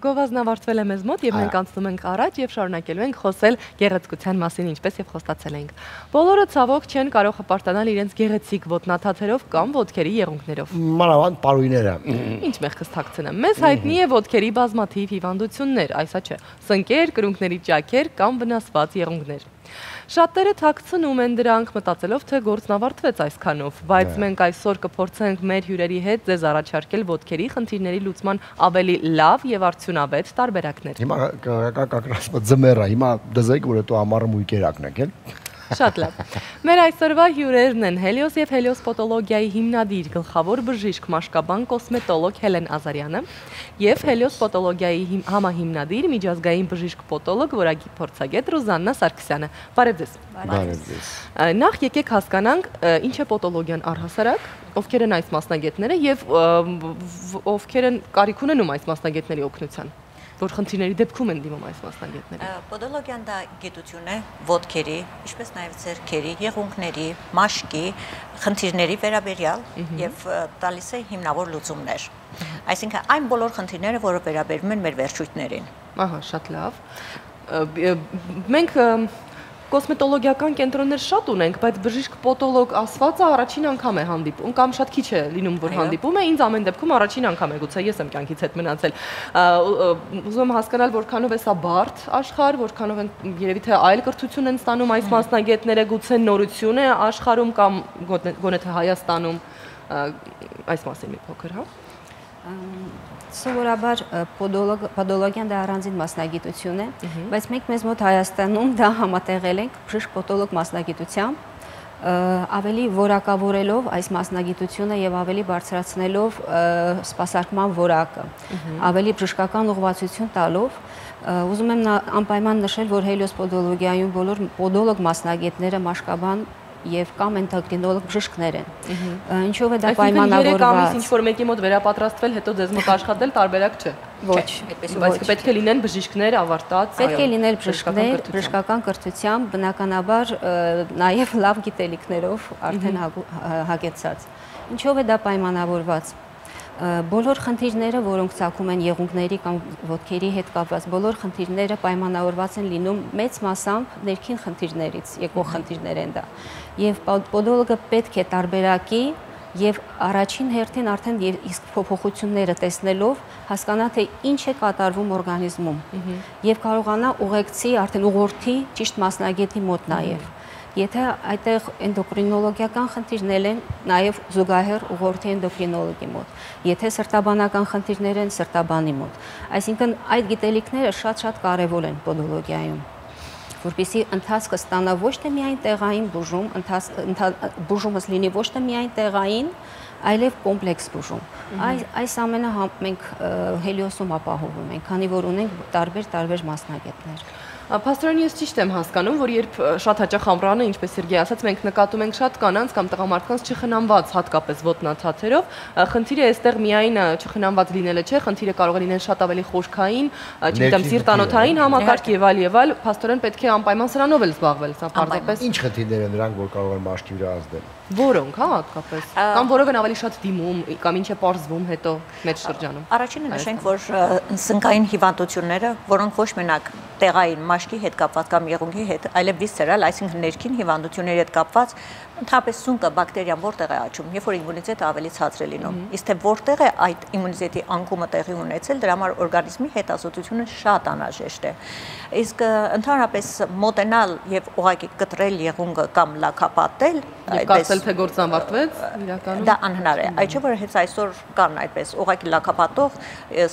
Գովազնավարտվել է մեզ մոտ եւ մենք անցնում ենք առաջ եւ շարունակելու ենք խոսել գեղեցկության մասին, ինչպես եւ խոստացել ենք։ Բոլորը ցավոք չեն կարող հպարտանալ իրենց գեղեցիկ ոտնաթաթերով կամ ոդքերի եղունգներով։ Մանավանդ պարույները։ Ինչ մեղքս թաքցնեմ։ Մեզ հայտնի է ոդքերի բազմաթիվ հիվանդություններ, այսա չէ։ Սնկեր, կրունկների ճաքեր կամ վնասված եղունգներ։ Շատերը թաքցնում են դրանք մտածելով, թե գործն ավարտվեց այսքանով, բայց մենք այսօր կփորձենք մեր հյուրերի հետ ձեզ առաջարկել ոդքերի խնդիրների լուծման ավելի լավ եւ արդյունավետ տարբերակներ։ Հիմա կակրասպա ձմեռա, հիմա դզեք, որ հետո ամառը մույկերակն եք, էլ։ Շատ լավ։ Մեր այսօրվա հյուրերն են Հելիոս եւ Հելիոս պոտոլոգիայի հիմնադիր գլխավոր բժիշկ մաշկաբան կոսմետոլոգ Հելեն Ազարյանը եւ Հելիոս պոտոլոգիայի համահիմնադիր միջազգային բժիշկ պոտոլոգ որակի փորձագետ Ռուզաննա Սարգսյանը։ Բարև ձեզ։ Բարև ձեզ։ Նախ եկեք հասկանանք ինչ է պոտոլոգիան առհասարակ, ովքեր են այս մասնագետները եւ ովքեր են կարիք ունենում այս մասնագետների օգնության որ խնդիրների դեպքում են դիմում այս մասնագետները։ Պոդոլոգիան դա գիտություն է ոդքերի, ինչպես նաև ցերքերի, եղունգների, մաշկի խնդիրների վերաբերյալ եւ տալիս է հիմնավոր լուծումներ։ Այսինքն այն բոլոր խնդիրները, որը վերաբերում են մեր վերջույթներին։ Ահա, շատ լավ։ Մենք կոսմետոլոգիական կենտրոններ շատ ունենք, բայց բժիշկ պոտոլոգ ասվածը առաջին անգամ է հանդիպում, կամ շատ քիչ է լինում, որ հանդիպում է, ինձ ամեն դեպքում առաջին անգամ է, գուցե ես եմ կյանքից հետ մնացել։ Ուզում եմ հասկանալ, որքանով է սա բարդ աշխարհ, որքանով են երևի թե այլ կրթություն են ստանում այս մասնագետները, գուցե նորություն է աշխարհում կամ գոնե թե Հայաստանում այս մասին մի փոքր, հա։ Սովորաբար պոդոլոգիան դա առանձին մասնագիտություն է, բայց մենք մեզ մոտ Հայաստանում դա համատեղել ենք բժիշկ պոդոլոգ մասնագիտությամբ, ավելի որակավորելով այս մասնագիտությունը եւ ավելի բարձրացնելով սպասարկման որակը, ավելի բժշկական ուղղվածություն տալով ուզում եմ անպայման նշել, որ հելիոս պոդոլոգիայում բոլոր պոդոլոգ մասնագետները մաշկաբան եւ կամ էնդոկրինոլոգ բժիշկներ են։ Ինչով է դա պայմանավորված։ Այսինքն 3 ամիս ինչ որ մեկի մոտ վերապատրաստվել, հետո ձեզ մոտ աշխատել տարբերակ չէ։ Ոչ, բայց պետք է լինեն բժիշկներ ավարտած։ Պետք է լինել բժիշկներ, բժշկական կրթությամբ, բնականաբար նաև լավ գիտելիքներով արդեն հագեցած։ Ինչով է դա պայմանավորված բոլոր խնդիրները, որոնք ցակում են եղունգների կամ ոտքերի հետ կապված, բոլոր խնդիրները պայմանավորված են լինում մեծ մասամբ ներքին խնդիրներից, եկող խնդիրներ են դա։ Եվ պոդոլոգը պետք է տարբերակի եւ առաջին հերթին արդեն իսկ փոփոխությունները տեսնելով հասկանա թե ինչ է կատարվում օրգանիզմում եւ կարողանա ուղեկցի արդեն ուղղորդի ճիշտ մասնագետի մոտ նաեւ Եթե այդտեղ էնդոկրինոլոգիական խնդիրներ են, նաև զուգահեռ ուղղորդի էնդոկրինոլոգի մոտ։ Եթե սրտաբանական խնդիրներ են, սրտաբանի մոտ։ Այսինքն այդ գիտելիքները շատ-շատ կարևոր են պոդոլոգիայում որպեսի ընթացքը ստանա ոչ թե միայն տեղային բուժում, ընթաց բուժումս լինի ոչ թե միայն տեղային, այլև կոմպլեքս բուժում։ Այս այս ամենը մենք հելիոսում ապահովում ենք, քանի որ ունենք տարբեր-տարբեր մասնագետներ։ Պաստորյան ես ճիշտ եմ հասկանում, որ երբ շատ հաճախ ամռանը, ինչպես Սերգեյ ասաց, մենք նկատում ենք շատ կանանց կամ տղամարդկանց չխնամված հատկապես ոտնաթաթերով, խնդիրը այստեղ միայն չխնամված լինելը չէ, խնդիրը կարող է լինել շատ ավելի խորքային, չգիտեմ, սիրտանոթային համակարգ եւ այլ եւ այլ, Պաստորեն պետք է անպայման սրանով էլ զբաղվել, սա պարզապես Ինչ խնդիրներ են դրանք, որ կարող են մաշկի վրա ազդել։ Որոնք, հա, հատկապես։ Կամ որով են ավելի շատ դիմում, կամ ինչ է parzվում հետո մեծ շրջանում։ Առաջինը նշենք, որ սնկային հիվանդությունները, որոնք ոչ մենակ տեղային մաշկի հետ կապված կամ եղունգի հետ, այլև վիսցերալ, այսինքն ներքին հիվանդությունների հետ կապված ընդհանրապես սունկը բակտերիան որտեղ է աճում, երբ որ իմունիտետը ավելի ցածր է լինում։ Իսկ թե որտեղ է այդ իմունիտետի անկումը տեղի ունեցել, դրա համար օրգանիզմի հետազոտությունը շատ անհրաժեշտ է։ Իսկ ընդհանրապես մոտենալ եւ ուղակի կտրել եղունգը կամ լակապատել, այդպես թե գործն ավարտվեց, իրականում դա անհնար է։ Այդ չէ որ հենց այսօր կան այդպես ուղակի լակապատող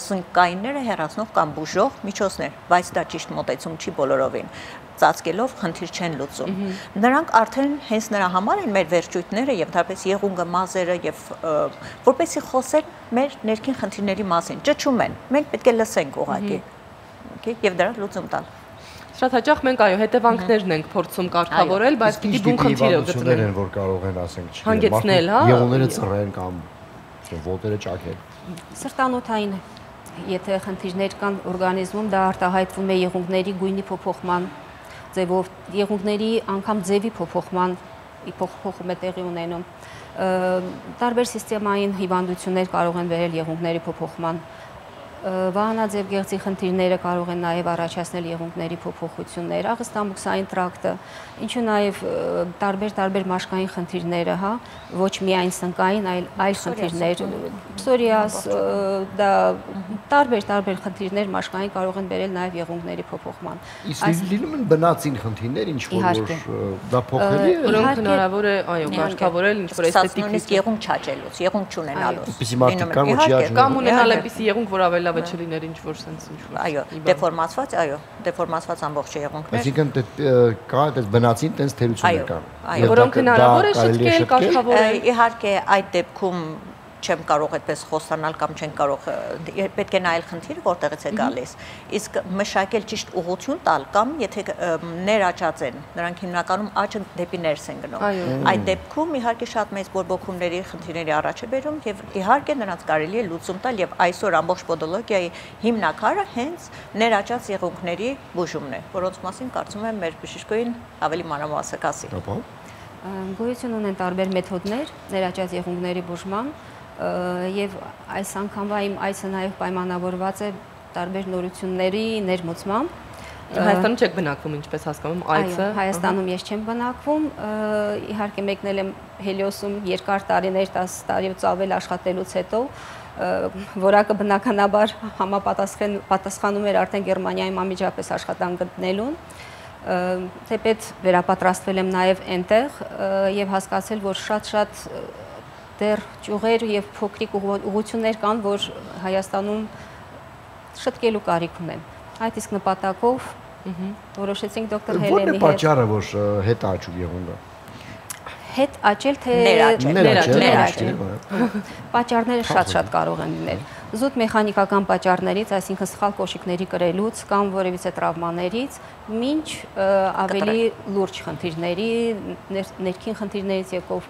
սնկայինները հեռացնող կամ բուժող միջոցներ, բայց դա ճիշտ մոտեցում չի բոլորովին ծածկելով խնդիր չեն լուծում։ Նրանք արդեն հենց նրա համար են մեր վերջույթները եւ դարպես եղունգը, մազերը եւ որպեսի խոսեն մեր ներքին խնդիրների մասին, ճճում են։ Մենք պետք է լսենք ուղակի։ Okay, եւ դրա լուծում տալ։ Շատ հաճախ մենք այո հետևանքներն ենք փորձում կարգավորել, բայց պիտի բուն խնդիրը գտնեն։ են, որ կարող են ասենք, հանգեցնել, հա։ Եղունգները ծռեն կամ ոտերը ճաքեն։ Սրտանոթային եթե խնդիրներ կան օրգանիզմում, դա արտահայտվում է եղունգների գույնի փոփոխման ձևով, եղունգների անգամ ձևի փոփոխման փոփոխում է տեղի ունենում։ Տարբեր սիստեմային հիվանդություններ կարող են վերել եղունգների փոփոխման Վահանաձև գեղձի խնդիրները կարող են նաև առաջացնել եղունգների փոփոխություններ, աղստամուքսային տրակտը, ինչու նաև տարբեր-տարբեր մաշկային խնդիրները, հա, ոչ միայն սնկային, այլ այլ խնդիրներ, պսորիաս, դա տարբեր-տարբեր խնդիրներ մաշկային կարող են բերել նաև եղունգների փոփոխման։ Իսկ լինում են բնածին խնդիրներ, ինչ որ դա փոխելի է։ Որոնք հնարավոր է, այո, կարգավորել ինչ որ էսթետիկ նույնիսկ եղունգ չաճելուց, եղունգ չունենալուց։ Պիսի մարդիկ կան, որ չի աճում։ Կամ ունենալ այնպիսի եղունգ, որ ավելի լավ է չլիներ ինչ որ sense ինչ որ։ Այո, դեֆորմացված, այո, դեֆորմացված ամբողջ եղունգներ։ Այսինքն կա այդպես բնածին տենց թերություններ կան։ Այո, որոնք հնարավոր է շտկել, կարգավորել։ Իհարկե, այդ դեպքում չեմ կարող այդպես խոսանալ կամ չեն կարող պետք է նայել խնդիրը որտեղից է գալիս իսկ մշակել ճիշտ ուղղություն տալ կամ եթե ներաճած են նրանք հիմնականում աճը դեպի ներս են գնում այդ դեպքում իհարկե շատ մեծ բորբոքումների խնդիրների առաջ է բերում եւ իհարկե նրանց կարելի է լուծում տալ եւ այսօր ամբողջ պոդոլոգիայի հիմնակարը հենց ներաճած եղունգների բուժումն է որոնց մասին կարծում եմ մեր բժիշկային ավելի մանրամասը կասի գոյություն ունեն տարբեր մեթոդներ ներաճած եղունգների բուժման եւ այս անգամվա իմ այցը նաեւ պայմանավորված է տարբեր նորությունների ներմուծմամբ Հայաստանում չեք բնակվում, ինչպես հասկանում եմ, այցը։ Այո, Հայաստանում ես չեմ բնակվում, իհարկե մեկնել եմ Հելիոսում երկար տարիներ, 10 տարիից ավել աշխատելուց հետո, որակը բնականաբար համապատասխան պատասխանում էր արդեն Գերմանիայում անմիջապես աշխատանք գտնելուն թեպետ վերապատրաստվել եմ նաև այնտեղ եւ հասկացել, որ շատ-շատ դեռ ճյուղեր եւ փոքրիկ ուղություններ կան, որ Հայաստանում շտկելու կարիք ունեն։ Այդ իսկ նպատակով որոշեցինք դոկտոր Հելենի հետ։ Ո՞րն է պատճառը, որ հետ աճում եղունգը հետ աճել թե ներաճել։ Պատճառները շատ-շատ կարող են լինել զուտ մեխանիկական պատճառներից, այսինքն սխալ կոշիկների կրելուց կամ որևիցե տրավմաներից, մինչ ավելի լուրջ խնդիրների, ներքին խնդիրներից եկող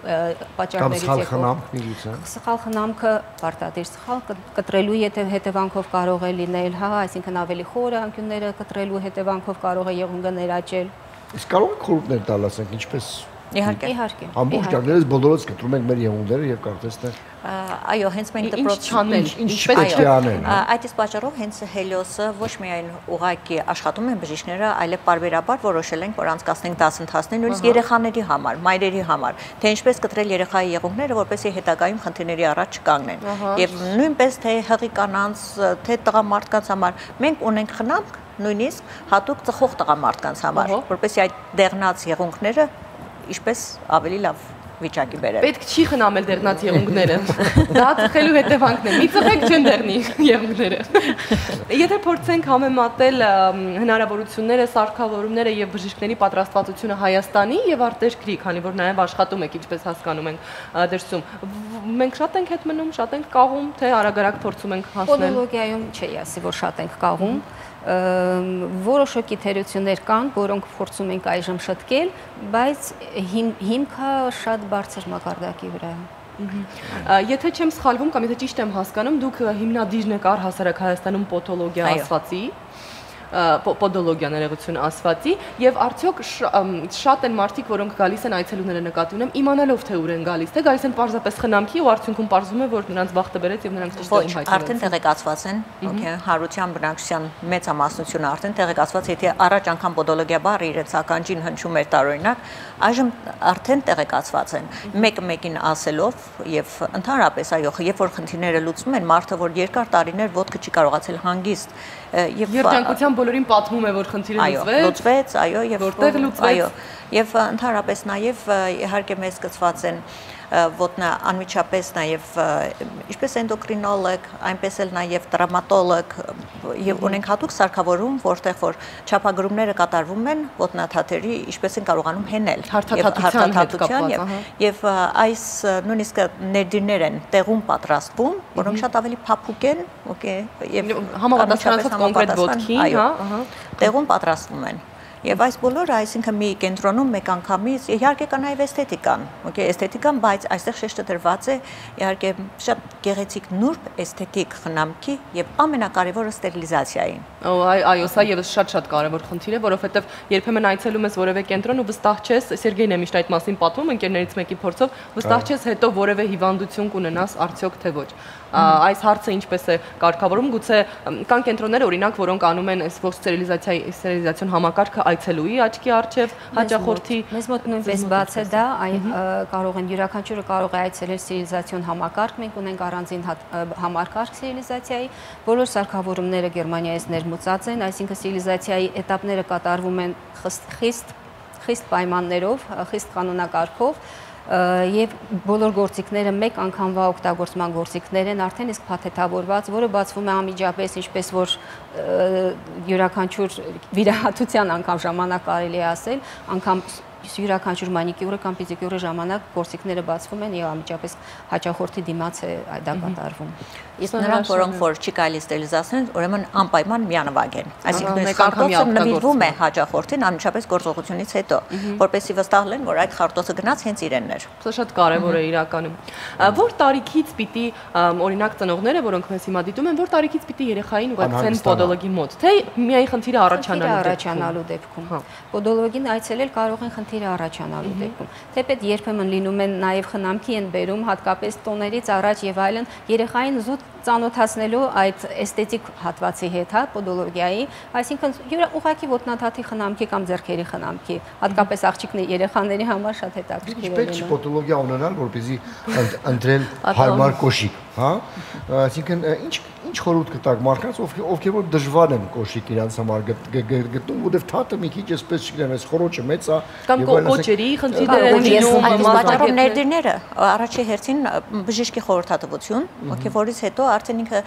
պատճառներից եկող սխալ խնամքներից, հա։ Սխալ խնամքը պարտադիր սխալ կտրելու հետևանքով կարող է լինել, հա, այսինքն ավելի խորը անկյունները կտրելու հետևանքով կարող է եղունգը ներաճել։ Իսկ կարող եք խորհուրդներ տալ, ասենք, ինչպես Իհարկե։ Իհարկե։ Ամբողջ ճակերից բոլորից կտրում ենք մեր եղունգները եւ կարծես թե Այո, հենց մենք դպրոց չանել, ինչ պետք է անել։ Այդ իսկ պատճառով հենց Հելիոսը ոչ միայն ուղակի աշխատում են բժիշկները, այլև բարբերաբար որոշել ենք, որ անցկացնենք դասընթացներ նույնիսկ երեխաների համար, մայրերի համար, թե ինչպես կտրել երեխայի եղունգները, որպեսզի հետագայում խնդիրների առաջ չկանգնեն։ Եվ նույնպես թե հղի կանանց, թե տղամարդկանց համար մենք ունենք խնամք նույնիսկ հատուկ ծխող տղամարդկանց համար, որպեսզի այդ դեղնած եղունգները ինչպես ավելի լավ վիճակի բերել։ Պետք չի խնամել դեղնած եղունգները։ Դա ծխելու հետևանքն է։ Մի ծխեք չեն դեղնի եղունգները։ Եթե փորձենք համեմատել հնարավորությունները, սարքավորումները եւ բժիշկների պատրաստվածությունը Հայաստանի եւ արտերկրի, քանի որ նաեւ աշխատում եք, ինչպես հասկանում ենք դրսում, մենք շատ ենք հետ մնում, շատ ենք կաղում, թե արագ-արագ փորձում ենք հասնել։ Պոդոլոգիայում չի ասի, որ շատ ենք կաղում որոշակի թերություններ կան, որոնք փորձում ենք այժմ շտկել, բայց հիմքը շատ բարձր մակարդակի վրա է։ Եթե չեմ սխալվում կամ եթե ճիշտ եմ հասկանում, դուք հիմնադիրն եք առհասարակ Հայաստանում պոթոլոգիա ասվածի պոդոլոգիա ներողություն ասվածի եւ արդյոք շատ են մարդիկ որոնք գալիս են այցելուները նկատի ունեմ իմանալով թե ուր են գալիս թե գալիս են պարզապես խնամքի ու արդյունքում պարզվում է որ նրանց բախտը բերեց եւ նրանք ճիշտ են հայտնվել արդեն տեղեկացված են օքեյ հարության բնակչության մեծամասնությունը արդեն տեղեկացված եթե առաջ անգամ պոդոլոգիա բառը իրենց ականջին հնչում էր տարօրինակ այժմ արդեն տեղեկացված են մեկը մեկին ասելով եւ ընդհանրապես այո երբ որ խնդիրները լուծվում են մարդը որ երկար տարիներ ոդկը չի կարողացել հանգիստ եւ երջանկության բոլորին պատմում է, որ խնդիրը լուծվեց։ Այո, լուծվեց, այո, եւ որտեղ լուծվեց։ Այո, եւ ընդհանրապես նաեւ իհարկե մեզ սկսված են ոտնա անմիջապես նաև ինչպես էնդոկրինոլոգ, այնպես էլ նաև տրավմատոլոգ եւ ունենք հատուկ սարքավորում, որտեղ որ չափագրումները կատարվում են ոտնաթաթերի, ինչպես են կարողանում հենել հարթաթաթության եւ եւ այս նույնիսկ ներդիրներ են տեղում պատրաստվում, որոնք շատ ավելի փափուկ են, օքեյ, եւ համապատասխանած կոնկրետ ոդքի, հա, տեղում պատրաստվում են։ Եվ այս բոլորը, այսինքն մի կենտրոնում մեկ անգամից իհարկե կա նաև էսթետիկան, օքեյ, էսթետիկան, բայց այստեղ շեշտը դրված է իհարկե շատ գեղեցիկ նուրբ էսթետիկ խնամքի եւ ամենակարևորը ստերիլիզացիային։ Օ, այ, այո, սա եւս շատ-շատ կարևոր խնդիր է, որովհետեւ երբեմն այցելում ես որևէ կենտրոն ու վստահ չես, Սերգեյն է միշտ այդ մասին պատմում ընկերներից մեկի փորձով, վստահ չես հետո որևէ հիվանդություն կունենաս արդյոք թե ոչ այս հարցը ինչպես է կարգավորում, գուցե կան կենտրոնները, օրինակ, որոնք անում են այս ողջ ստերիլիզացիայի ստերիլիզացիոն համակարգը այցելուի աչքի առջև, հաճախորդի։ Մեզ մոտ նույնպես բաց է դա, այ կարող են յուրաքանչյուրը կարող է այցելել ստերիլիզացիոն համակարգ, մենք ունենք առանձին համակարգ ստերիլիզացիայի, բոլոր սարքավորումները Գերմանիայից ներմուծած են, այսինքն ստերիլիզացիայի этаպները կատարվում են խիստ խիստ պայմաններով, խիստ կանոնակարգով եւ բոլոր գործիքները մեկ անգամվա օգտագործման գործիքներ են արդեն իսկ փաթեթավորված, որը բացվում է անմիջապես, ինչպես որ յուրաքանչյուր վիրահատության անգամ ժամանակ կարելի է ասել, անգամ յուրաքանչյուր մանիկյուրը կամ պեդիկյուրը ժամանակ գործիքները բացվում են եւ անմիջապես հաճախորդի դիմաց է դա կատարվում։ Իսկ նրանք, որոնք որ չի կարելի ստերիլիզացնել, ուրեմն անպայման միանվագ են։ Այսինքն խարտոցը նվիրվում է հաճախորդին անմիջապես գործողությունից հետո, որպեսզի վստահ լինեն, որ այդ խարտոցը գնաց հենց իրեններ։ Սա շատ կարևոր է իրականում։ Որ տարիքից պիտի օրինակ ծնողները, որոնք մեզ հիմա դիտում են, որ տարիքից պիտի երեխային ուղեկցեն պոդոլոգի մոտ, թե միայն խնդիրը առաջանալու դեպքում։ Պոդոլոգին այցելել կարող են խնդիրը առաջանալու դեպքում։ Թեպետ երբեմն լինում են նաև խնամքի են բերում, հատկապես տոներից առաջ եւ այլն, երեխային զուտ ծանոթացնելու այդ էսթետիկ հատվածի հետ, հա, պոդոլոգիայի, այսինքն յուրա ուղակի ոտնաթաթի խնամքի կամ ձեռքերի խնամքի, հատկապես աղջիկների երեխաների համար շատ հետաքրքիր է։ Ինչպես պոդոլոգիա ունենալ, որպեսզի ընտրել հարմար կոշիկ, հա? Այսինքն ինչ ինչ խորհուրդ կտակ մարդկանց, ովքեր որ դժվար են կոշիկ իրանց համար գտնում, որովհետև թաթը մի քիչ էսպես չգիտեմ, այս խորոչը մեծ է կամ կոճերի խնդիրներ են լինում, պատճառով ներդիրները առաջի հերթին բժիշկի խորհրդատվություն, ովքերից հետո արդեն ինքը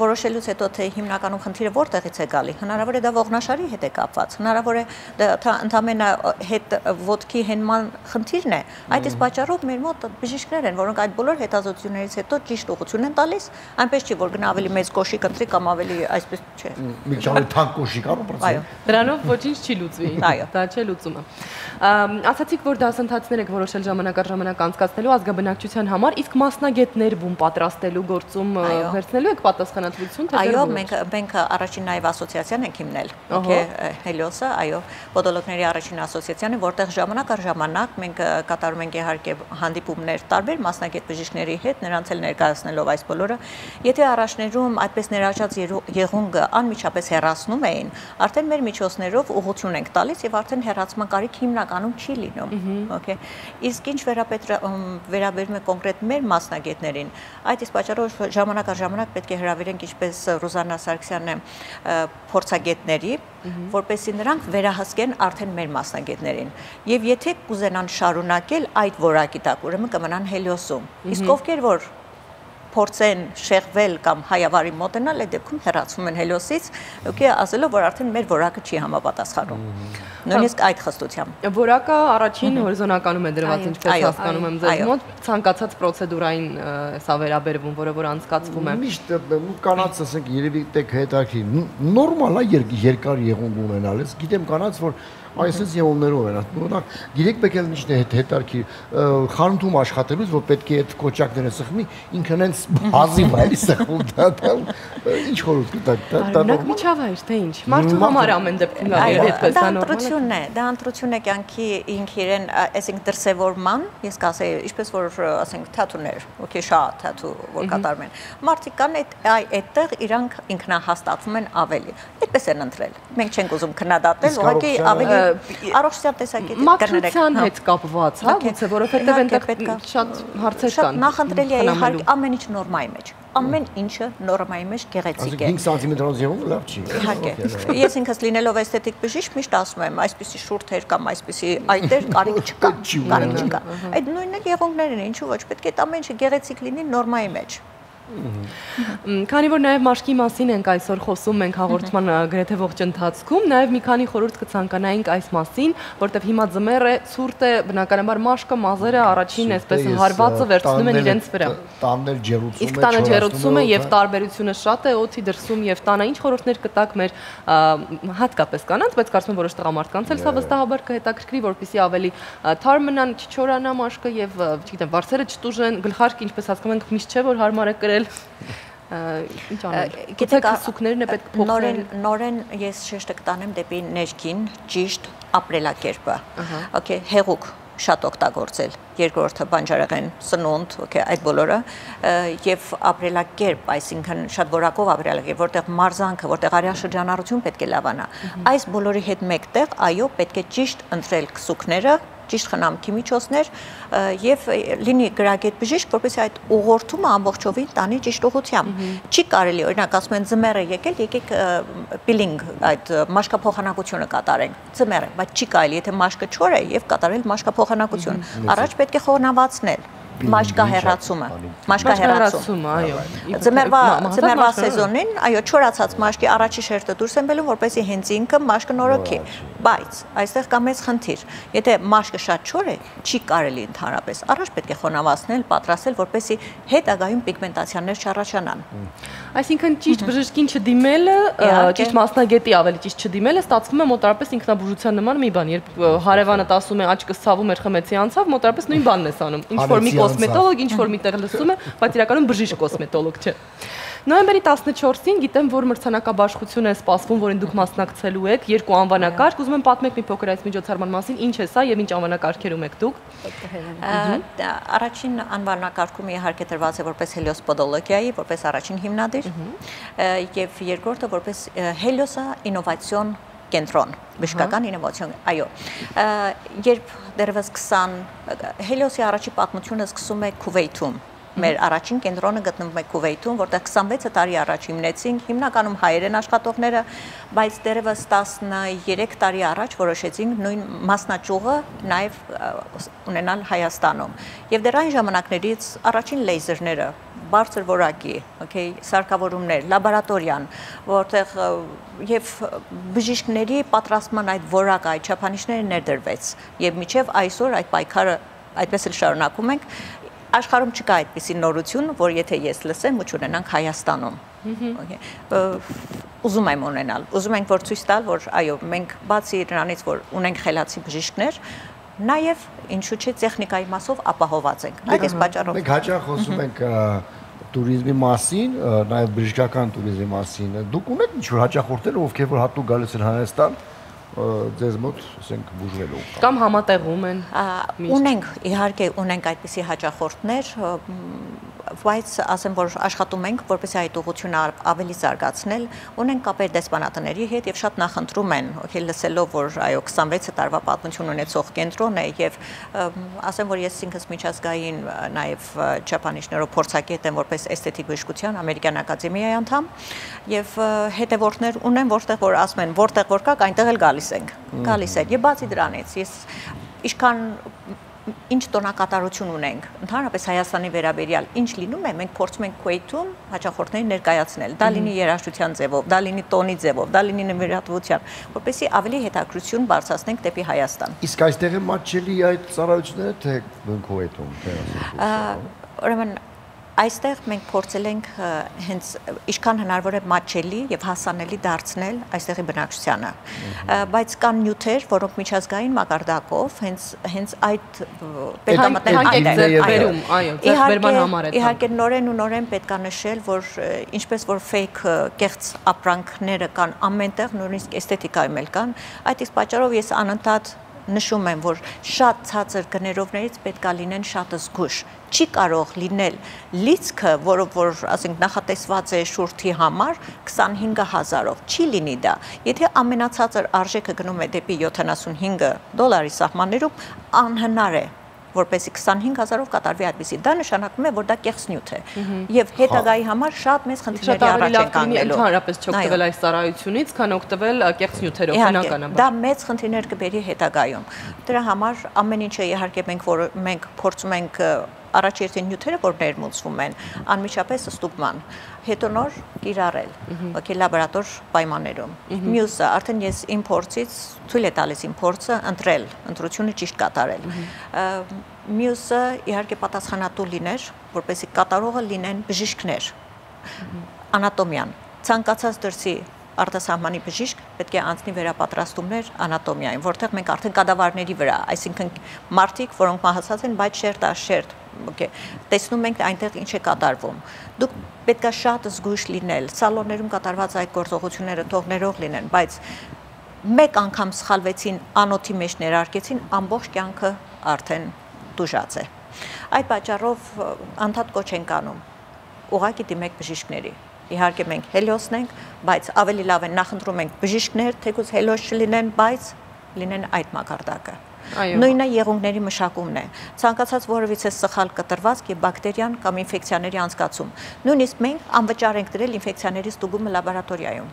որոշելուց հետո թե հիմնականում խնդիրը որտեղից է գալի, հնարավոր է դա ողնաշարի հետ է կապված, հնարավոր է դա ընդամենը հետ ոդքի հենման խնդիրն է։ Այդ իսկ պատճառով մեր մոտ բժիշկներ են, որոնք այդ բոլոր հետազոտություններից հետո ճիշտ ուղղություն են տալիս, այնպես չի որ գնա ավելի մեծ կոշիկ ընտրի կամ ավելի այսպես չէ։ Մի քիչ ավելի թանկ կոշիկ առու պրոցես։ Այո։ Դրանով ոչինչ չի լուծվի։ Այո։ Դա չէ լուծումը։ Ասացիք, որ դասընթացներ եք որոշել ժամանակ առ ժամանակ անցկացնելու ազգաբնակչության համար, իսկ մասնագետներ բում պատրաստելու գործում վերցնելու եք պատասխանատվություն թե Այո, մենք մենք առաջին նաև ասոցիացիան ենք հիմնել։ Okay, Helios-ը, այո, պոդոլոգների առաջին ասոցիացիան է, որտեղ ժամանակ առ ժամանակ մենք կատարում ենք իհարկե հանդիպումներ տարբեր մասնագետ բժիշկների հետ, նրանց էլ ներկայացնելով այս բոլորը։ Եթե առաջներում այդպես ներաճած եղունգը անմիջապես հեռացնում էին, արդեն մեր միջոցներով ուղղություն ենք տալիս եւ արդեն հեռացման կարիք հիմնականում չի լինում։ Okay։ Իսկ ինչ վերաբերում է կոնկրետ մեր մասնագետներին, այդ իսկ պատճառով ժամանակ առ ժամանակ պետք է հրավիրենք ինչպես Ռոզանա Սարգսյանը փորձագետների, որպեսզի նրանք վերահսկեն արդեն մեր մասնագետներին։ Եվ եթե կուզենան շարունակել այդ որակի տակ, ուրեմն կմնան հելիոսում։ Իսկ ովքեր որ փորձեն շեղվել կամ հայավարի մոտենալ, այդ դեպքում հեռացվում են հելոսից, ուղղակի ասելով, որ արդեն մեր որակը չի համապատասխանում։ Նույնիսկ այդ խստությամբ։ Որակը առաջին հորիզոնականում է դրված, ինչպես հասկանում եմ ձեզ մոտ, ցանկացած պրոցեդուրային սա վերաբերվում, որը որ անցկացվում է։ Միշտ կանաց, ասենք, երևի տեք հետաքրի նորմալ է երկար եղունգ ունենալ, ես գիտեմ կանաց, որ այսպես եղումներով են օրինակ գիտեք պետք է ինչն է հետարքի խանութում աշխատելուց որ պետք է այդ կոճակները սխմի ինքն հենց հազիվ էլի սխում դա դա ինչ խորհուրդ կտակ դա դա նորմալ միջավայր թե ինչ մարդու համար ամեն դեպքում լավ է այդպես դա ընտրություն է դա ընտրություն է կյանքի ինք իրեն այսինքն դրսևորման ես կասեի ինչպես որ ասենք թաթուներ օքեյ շատ թաթու որ կատարում են մարդիկ կան այդ այդտեղ իրանք ինքնահաստատվում են ավելի այդպես են ընտրել մենք չենք ուզում քննադատել ուղղակի ավելի առողջության տեսակետից կներեք հետ կապված, հա, գուցե, որովհետև այնտեղ շատ հարցեր կան։ Շատ նախընտրելի է իհարկե ամեն ինչ նորմայի մեջ ամեն ինչը նորմայի մեջ գեղեցիկ է։ 5 սանտիմետրով եղում լավ չի։ Իհարկե։ Ես ինքս լինելով էսթետիկ բժիշկ միշտ ասում եմ, այսպիսի շուրթեր կամ այսպիսի այտեր կարիք չկա, կարիք չկա։ Այդ նույնն էլ եղունգներն են, ինչու ոչ, պետք է ամեն ինչը գեղեցիկ լինի նորմայի մեջ։ Քանի որ նաև մաշկի մասին ենք այսօր խոսում մենք հաղորդման գրեթե ողջ ընթացքում, նաև մի քանի խորհուրդ կցանկանայինք այս մասին, որտեղ հիմա ձմեռ է, ցուրտ է, բնականաբար մաշկը, մազերը առաջին այսպես հարվածը վերցնում են իրենց վրա։ Տաններ ջերուցում է, իսկ տանը ջերուցում է եւ տարբերությունը շատ է օդի դրսում եւ տանը ինչ խորհուրդներ կտակ մեր հատկապես կանանց, բայց կարծում եմ որոշ տղամարդկանց էլ սա վստահաբար կհետաքրքրի, որպեսզի ավելի թարմ մնան, չչորանա մաշկը եւ, չգիտեմ, վարսերը չտուժեն, գլխարկը ինչպես հասկանում ենք, միշտ չէ որ հարմար է կրել արել ինչ անել։ Գիտեք, սուկներն է պետք փոխել։ Նորեն նորեն ես շեշտը կտանեմ դեպի ներքին ճիշտ ապրելակերպը։ Okay, հեղուկ շատ օգտագործել երկրորդը բանջարեղեն սնունդ, օքեյ, այդ բոլորը եւ ապրելակերպ, այսինքն շատ որակով ապրելակերպ, որտեղ մարզանքը, որտեղ արյան շրջանառություն պետք է լավանա։ Այս բոլորի հետ մեկտեղ, այո, պետք է ճիշտ ընտրել քսուկները, ճիշտ խնամքի միջոցներ եւ լինի գրագետ բժիշկ, որպեսզի այդ ուղղորդումը ամբողջովին տանի ճիշտ ուղղությամբ։ Չի կարելի, օրինակ ասում են ձմեռը եկել, եկեք պիլինգ այդ մաշկափոխանակությունը կատարենք։ Ձմեռը, բայց չի կարելի, եթե մաշկը չոր է եւ կատարել մաշկափոխանակություն։ Առաջ պետք է խոնավացնել մաշկահեռացումը, մաշկահեռացումը, այո։ Ձմեռվա ձմեռվա սեզոնին, այո, չորացած մաշկի առաջի շերտը դուրս են բերում, որպեսզի հենց ինքը մաշկը նորոգի։ Բայց այստեղ կա մեծ խնդիր։ Եթե մաշկը շատ չոր է, չի կարելի ընդհանրապես։ Առաջ պետք է խոնավացնել, պատրաստել, որպեսզի հետագայում պիգմենտացիաներ չառաջանան։ Այսինքն ճիշտ բժշկին չդիմելը, ճիշտ մասնագետի ավելի ճիշտ չդիմելը ստացվում է մոտարապես ինքնաբուժության նման մի բան, երբ հարևանդ ասում է աչքս ցավում էր խմեցի անցավ, մոտարապես նույն բանն ես անում։ Ինչ որ մի կոսմետոլոգ, ինչ որ միտեղ լսում է, բայց իրականում բժիշկ կոսմետոլոգ չէ։ Նոյեմբերի 14-ին գիտեմ, որ մրցանակաբաշխություն է սպասվում, որին դուք մասնակցելու եք, երկու անվանակարգ, ուզում եմ պատմեք մի փոքր այս միջոցառման մասին, ինչ է սա եւ ինչ անվանակարգերում եք դուք։ Առաջին անվանակարգումը իհարկե տրված է որպես հելիոսպոդոլոգիայի, որպես առաջին հիմնադիր, եւ երկրորդը որպես հելիոսա ինովացիոն կենտրոն, բժշկական ինովացիոն, այո։ Երբ դեռևս 20 հելիոսի առաջի պատմությունը սկսում է Քուվեյթում, մեր առաջին կենտրոնը գտնվում է Քուվեյթում, որտեղ 26 տարի առաջ հիմնեցինք, հիմնականում հայեր են աշխատողները, բայց դեռևս 13 տարի առաջ որոշեցինք նույն մասնաճյուղը նաև ունենալ Հայաստանում։ Եվ դեռ այն ժամանակներից առաջին լեյզերները բարձր որակի, okay, սարքավորումներ, լաբորատորիան, որտեղ եւ բժիշկների պատրաստման այդ որակը, այդ չափանիշները ներդրվեց եւ միջև այսօր այդ պայքարը այդպես էլ շարունակում ենք աշխարհում չկա այդպիսի նորություն, որ եթե ես լսեմ ու չունենանք Հայաստանում։ Ուզում եմ ունենալ։ Ուզում ենք որ ցույց տալ, որ այո, մենք բացի նրանից, որ ունենք խելացի բժիշկներ, նաև ինչու՞ չէ տեխնիկայի մասով ապահոված ենք։ Այդ էս պատճառով։ Մենք հաճախ խոսում ենք туриզմի մասին, նաև բժշկական туриզմի մասին։ Դուք ունեք ինչ-որ հաճախորդներ, ովքեր որ հատու գալիս են Հայաստան, ձեզ մոտ, ասենք, բուժվելու կամ համատեղում են։ Ունենք, իհարկե, ունենք այդպիսի հաճախորդներ, բայց ասեմ որ աշխատում ենք որպեսզի այդ ուղղությունը ավելի զարգացնել ունենք կապեր դեսպանատների հետ եւ շատ նախընտրում են օքեյ լսելով որ այո 26 տարվա պատմություն ունեցող կենտրոն է եւ ասեմ որ ես ինքս միջազգային նաեւ ճապանիշներով փորձակետ եմ որպես էսթետիկ բժշկության ամերիկյան ակադեմիայի անդամ եւ հետևորդներ ունեմ որտեղ որ ասում են որտեղ որ կա այնտեղ էլ գալիս ենք գալիս են եւ բացի դրանից ես ինչքան ինչ տոնակատարություն ունենք ընդհանրապես Հայաստանի վերաբերյալ ինչ լինում է մենք փորձում ենք Քուեյթում հաճախորդներին ներկայացնել դա լինի երաժշտության ձևով դա լինի տոնի ձևով դա լինի նվիրատվության որպեսզի ավելի հետաքրություն բարձրացնենք դեպի Հայաստան իսկ այստեղ է մատչելի այդ ծառայությունները թե Քուեյթում թե ուրեմն Այստեղ մենք փորձել ենք հենց ինչքան հնարավոր է մատչելի եւ հասանելի դարձնել այստեղի բնակչությանը։ Բայց կան նյութեր, որոնք միջազգային մակարդակով հենց հենց այդ պետամտներ այդտեղում, այո, ձեռբերման համար է։ Իհարկե նորեն ու նորեն պետք է նշել, որ ինչպես որ fake կեղծ ապրանքները կան ամենտեղ, նույնիսկ էսթետիկայում էլ կան, այդ իսկ պատճառով ես անընդհատ նշում եմ, որ շատ ցածր գներովներից պետքա լինեն շատ զգուշ։ Չի կարող լինել լիցքը, որը որ, ասենք, նախատեսված է շուրթի համար 25000-ով։ Չի լինի դա։ Եթե ամենացածր արժեքը գնում է դեպի 75 դոլարի սահմաններում, անհնար է որպեսի 25000-ով կատարվի այդպեսի։ Դա նշանակում է, որ դա կեղծ նյութ է։ Եվ հետագայի համար շատ մեծ խնդիրների առաջ են կանգնելու։ Ընդհանրապես չօգտվել այս ծառայությունից, քան օգտվել կեղծ նյութերով բնականաբար։ Դա մեծ խնդիրներ կբերի հետագայում։ Դրա համար ամեն ինչը իհարկե մենք որ մենք փորձում ենք առաջերտին նյութերը, որ ներմուծվում են, անմիջապես ստուգման, հետո նոր կիրառել, ոքի լաբորատոր պայմաններում։ Մյուսը, արդեն ես իմ փորձից թույլ է տալիս իմ փորձը ընտրել, ընտրությունը ճիշտ կատարել։ Մյուսը իհարկե պատասխանատու լիներ, որպեսզի կատարողը լինեն բժիշկներ։ Անատոմիան ցանկացած դրսի արտասահմանի բժիշկ պետք է անցնի վերապատրաստումներ անատոմիային, որտեղ մենք արդեն կադավարների վրա, այսինքն մարդիկ, որոնք մահացած են, բայց շերտ աշերտ տեսնում ենք այնտեղ ինչ է կատարվում։ Դուք պետքա շատ զգույշ լինել, սալոններում կատարված այդ գործողությունները թողներող լինեն, բայց մեկ անգամ սխալվեցին, անոթի մեջ ներարկեցին, ամբողջ կյանքը արդեն դուժած է։ Այդ պատճառով անդադ կոչ ենք անում։ Ուղղակի դիմեք բժիշկների։ Իհարկե մենք հելիոսն ենք, բայց ավելի լավ է նախընտրում ենք բժիշկներ, թեկուզ հելիոս չլինեն, բայց լինեն այդ մակարդակը։ Նույնը եղունգների մշակումն է։ Ցանկացած որևիցե սխալ կտրվածք եւ բակտերիան կամ ինֆեկցիաների անցկացում։ Նույնիսկ մենք անվճար ենք դրել ինֆեկցիաների ստուգումը լաբորատորիայում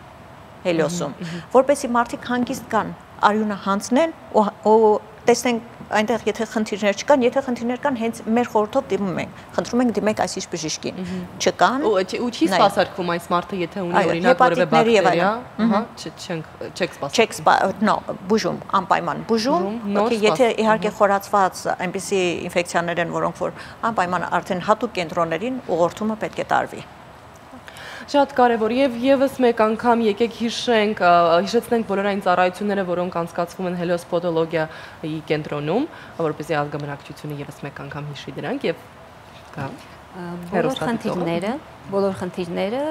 հելիոսում, որպեսի մարդիկ հանգիստ կան, արյունը հանձնեն ու ու տեսնենք այնտեղ եթե խնդիրներ չկան, եթե խնդիրներ կան, հենց մեր խորհրդով դիմում ենք։ Խնդրում ենք դիմեք այսիշ բժիշկին։ Չկան։ Ու չի սпасարկվում այս մարդը, եթե ունի օրինակ որևէ բակտերիա, հա, չենք չեք սпасարկում։ Չեք սпасարկում, նո, բուժում, անպայման բուժում, օքեյ, եթե իհարկե խորացված այնպիսի ինֆեկցիաներ են, որոնք որ անպայման արդեն հատուկ կենտրոններին ուղղորդումը պետք է տարվի։ Շատ կարևոր եւ եւս մեկ անգամ եկեք հիշենք, հիշեցնենք բոլոր այն ծառայությունները, որոնք անցկացվում են Helios Podologia-ի կենտրոնում, որովհետեւ ազգամնակցությունը եւս մեկ անգամ հիշի դրանք եւ կա։ Բոլոր խնդիրները, բոլոր խնդիրները,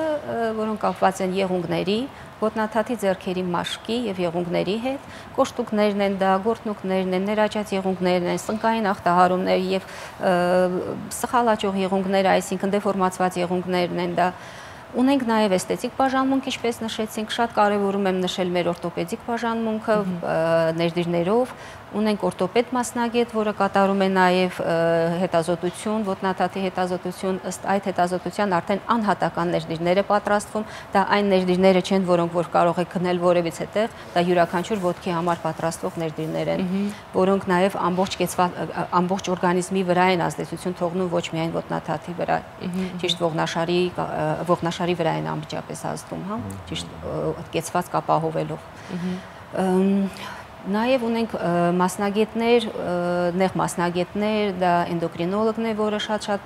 որոնք կապված են եղունգների, ոտնաթաթի ձեռքերի մաշկի եւ եղունգների հետ, կոշտուկներն են դա, գործնուկներն են, ներաճած եղունգներն են, սնկային ախտահարումներ եւ սխալաճող եղունգներ, այսինքն դեֆորմացված եղունգներն են դա Ունենք նաև էսթետիկ բաժանմունք, ինչպես նշեցինք, շատ կարևորում եմ նշել մեր օրթոպեդիկ բաժանմունքը ներդիրներով, ունենք օրթոպեդ մասնագետ, որը կատարում է նաև հետազոտություն, ոտնաթաթի հետազոտություն, ըստ այդ հետազոտության արդեն անհատական ներդիրներ է պատրաստվում, դա այն ներդիրները չեն, որոնք որ կարող է քնել որևիցե տեղ, դա յուրաքանչյուր ոտքի համար պատրաստվող ներդիրներ են, որոնք նաև ամբողջ կեցված ամբողջ օրգանիզմի վրա են ազդեցություն թողնում ոչ միայն ոտնաթաթի վրա, ճիշտ ողնաշարի ը, ողնաշարի վրա են անմիջապես ազդում, հա, ճիշտ կեցված կապահովելով։ Ըմ, Նաև ունենք մասնագետներ, նեղ մասնագետներ, դա էնդոկրինոլոգն է, որը շատ-շատ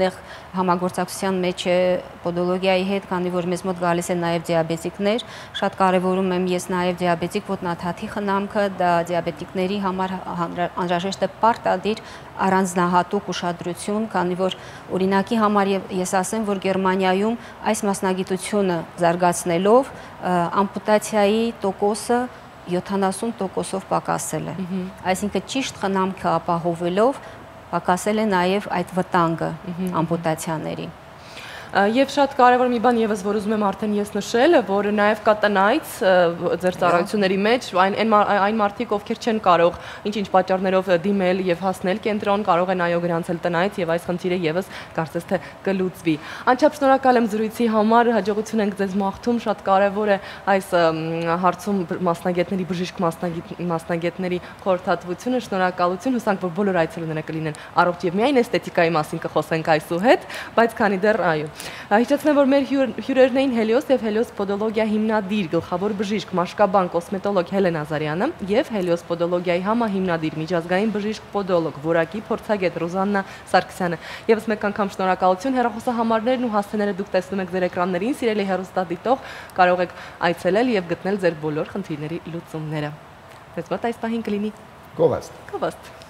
նեղ, համագործակցության մեջ է պոդոլոգիայի հետ, քանի որ մեզ մոտ գալիս են նաև դիաբետիկներ։ Շատ կարևորում եմ ես նաև դիաբետիկ ոտնաթաթի խնամքը, դա դիաբետիկների համար անհրաժեշտ է պարտադիր առանձնահատուկ ուշադրություն, քանի որ օրինակի համար ես ասեմ, որ Գերմանիայում այս մասնագիտությունը զարգացնելով ամպուտացիայի տոկոսը 70%-ով պակասել է։ Այսինքն ճիշտ խնամքը ապահովելով պակասել է նաև այդ վտանգը ամպուտացիաների։ Ա, Եվ շատ կարևոր մի բան եւս, որ ուզում եմ արդեն ես նշել, որ նաեւ կա տնայց ձեր ծառայությունների մեջ այն այն այն մարդիկ, ովքեր չեն կարող ինչ-ինչ պատճառներով դիմել եւ հասնել կենտրոն, կարող են այո գրանցել տնայց եւ այս խնդիրը եւս կարծես թե կլուծվի։ Անչափ շնորհակալ եմ զրույցի համար, հաջողություն ենք ձեզ մաղթում, շատ կարևոր է այս հարցում մասնագետների բժիշկ մասնագետ մասնագետների խորհրդատվությունը, շնորհակալություն, հուսանք որ բոլոր այցելուները կլինեն առողջ եւ միայն էսթետիկայի մասին կխոսենք այսուհետ, բայց քանի դեռ այո Հիշեցնեմ, որ մեր հյուր- հյուրերն էին Helios եւ Helios Podologia հիմնադիր գլխավոր բժիշկ մաշկաբան կոսմետոլոգ Հելեն Ազարյանը եւ Helios Podologia-ի համահիմնադիր միջազգային բժիշկ պոդոլոգ Որակի փորձագետ Ռոզաննա Սարգսյանը։ Եվս մեկ անգամ շնորհակալություն հեռախոսահամարներն ու հասցեները դուք տեսնում եք ձեր էկրաններին, սիրելի հեռուստադիտող, կարող եք այցելել եւ գտնել ձեր բոլոր խնդիրների լուծումները։ Մեզ մոտ այս պահին կլինի Գովաստ։ կվաստ։